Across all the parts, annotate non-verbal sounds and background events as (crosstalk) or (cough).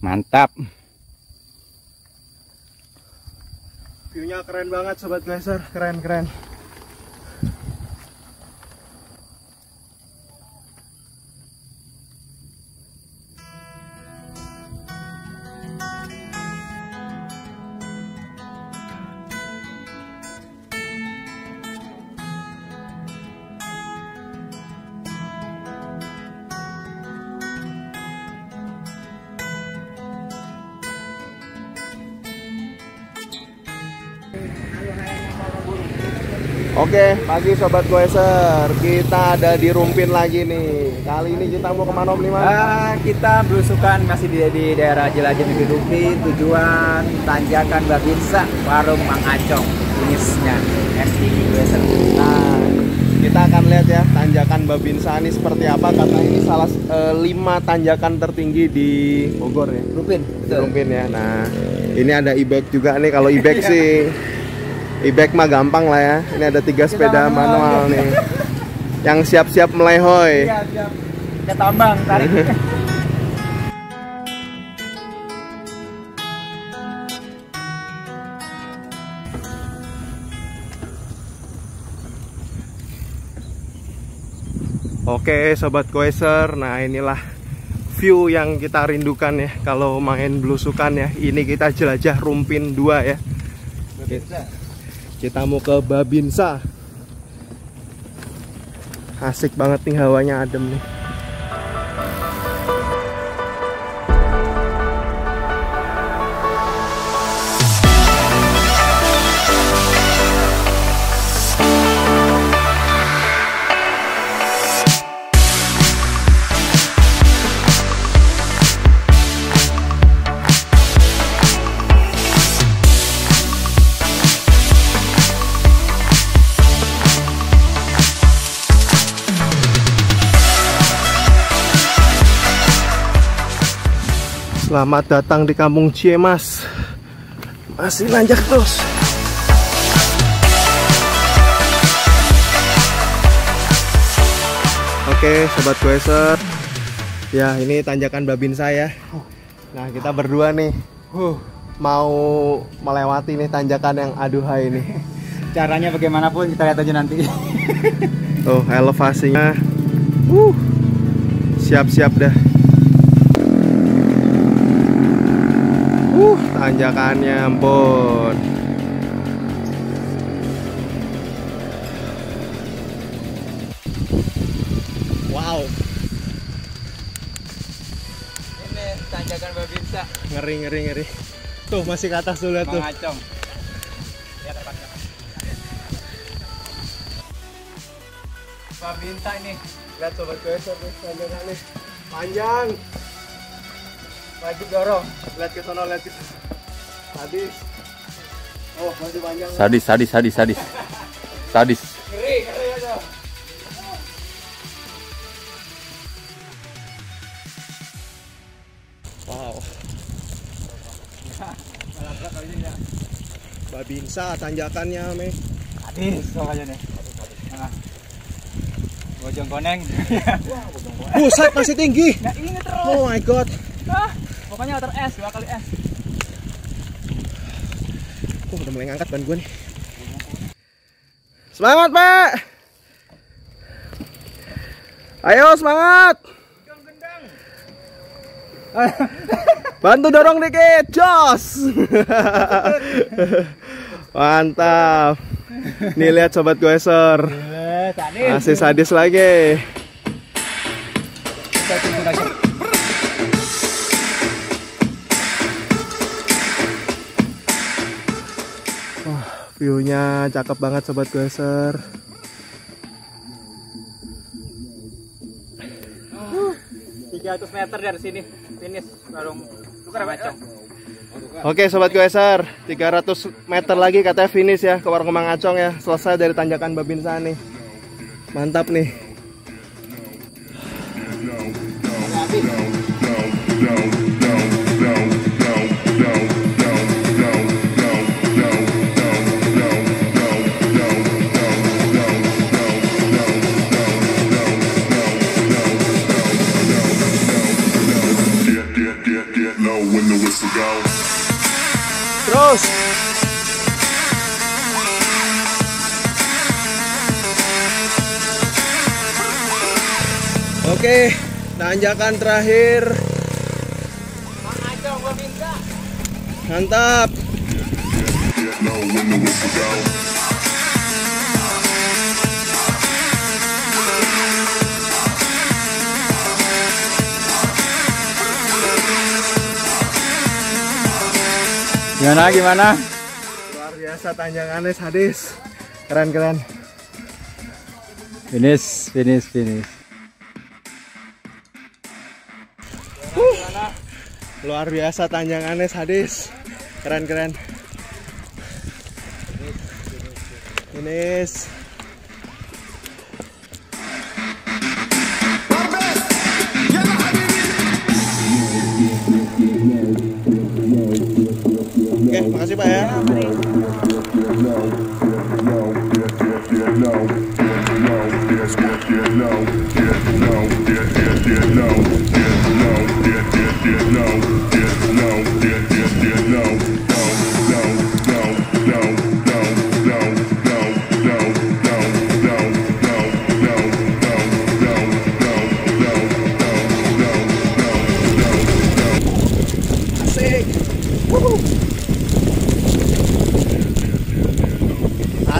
Mantap. View-nya keren banget sobat glaser, keren keren. Oke, pagi sobat Goeser. Kita ada di Rumpin lagi nih. Kali ini kita mau ke mana Om Liman? Ah, kita belusukan masih di, di daerah Jelajah Mimpi Rupi, tujuan Tanjakan Babinsa, Warung Mang Acong. Finishnya STV Glaser. Nah, kita akan lihat ya tanjakan Babinsa ini seperti apa. Karena ini salah eh, lima tanjakan tertinggi di Bogor ya. Rupin, Di Rumpin ya. Nah, ini ada e-bike juga nih. Kalau e-bike (laughs) sih e-bike mah gampang lah ya. Ini ada tiga sepeda manual nih. Yang siap-siap melehoy. Iya, siap. Kita tambang, tarik. (laughs) Oke sobat Koeser, nah inilah view yang kita rindukan ya kalau main belusukan ya. Ini kita jelajah Rumpin 2 ya. Kita mau ke Babinsa. Asik banget nih hawanya adem nih. Selamat datang di Kampung Ciemas. Masih nanjak terus. Oke, sobat Goeser. Ya, ini tanjakan babin saya. Nah, kita berdua nih Huh, mau melewati nih tanjakan yang aduhai ini. caranya bagaimanapun kita lihat aja nanti. Tuh, elevasinya. Uh. Siap-siap dah. Uh, tanjakannya ampun. Wow, Ini Tanjakan Babinsa, ngeri ngeri ngeri. Tuh masih ke atas lihat tuh. Mang Acong. Lihat tempatnya. Babinsa ini. Lihat sobat goeser nih tanjakannya. Panjang. Wajib dorong. Lihat ke sono, lihat ke. Sadis. Oh, masih panjang. Sadis, sadis, sadis, sadis. Sadis. Ngeri, ngeri aja. Wow. Ya. Babinsa tanjakannya, Meh. Habis soalnya nih. Nah. Bojong koneng. Buset, masih tinggi. Nah, ini terus. Oh my god. Pokoknya water es, dua kali es. Oh, udah mulai ngangkat ban gue nih. Semangat, Pak. Ayo, semangat. Bantu dorong dikit, jos. Mantap. Nih lihat sobat goeser. Eh, tadi. Masih sadis lagi. View-nya cakep banget sobat goeser. Tiga 300 meter dari sini finish warung tukar bacong. Oke sobat goeser, 300 meter lagi katanya finish ya ke warung Kemang Acong ya. Selesai dari tanjakan Babinsa nih. Mantap nih. Go. Terus. Oke, tanjakan terakhir. Mantap. Gimana gimana? Luar biasa tanjakannya sadis. Keren keren. Finish, finish, finish. Luar biasa tanjakannya sadis. Keren keren. Finish. Oke, makasih Pak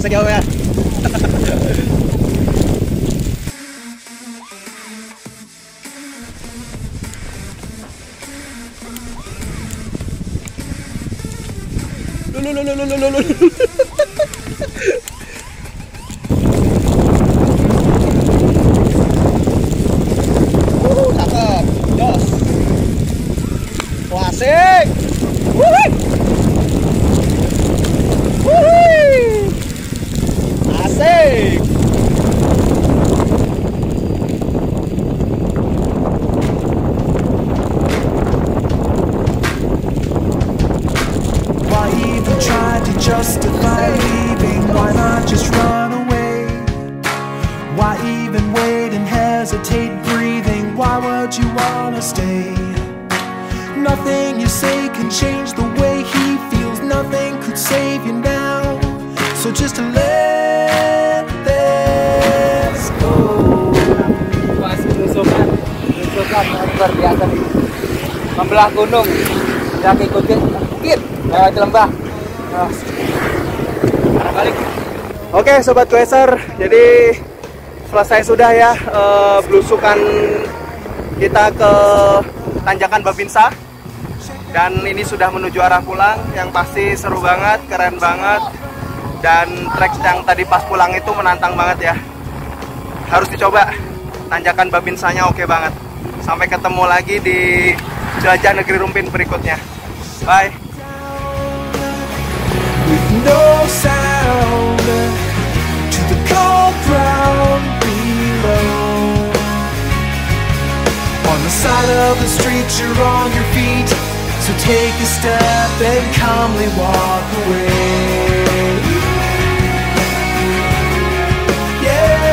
Asik ya Om ya. Lu, lu, lu, lu, lu, Why even wait and hesitate breathing? Why would you wanna stay? Nothing you say can change the way he feels. Nothing could save you now. So just let this go. Pas belusukan, belusukan yang luar biasa nih. Membelah gunung, yang ikutin bukit lewat lembah. Nah, arah balik. Oke sobat Glacier, jadi selesai sudah ya eh, belusukan kita ke tanjakan Babinsa. Dan ini sudah menuju arah pulang yang pasti seru banget, keren banget. Dan trek yang tadi pas pulang itu menantang banget ya. Harus dicoba tanjakan Babinsanya oke banget. Sampai ketemu lagi di jelajah negeri Rumpin berikutnya. Bye. With no sound to the cold ground On the side of the street, you're on your feet. So take a step and calmly walk away. Yeah.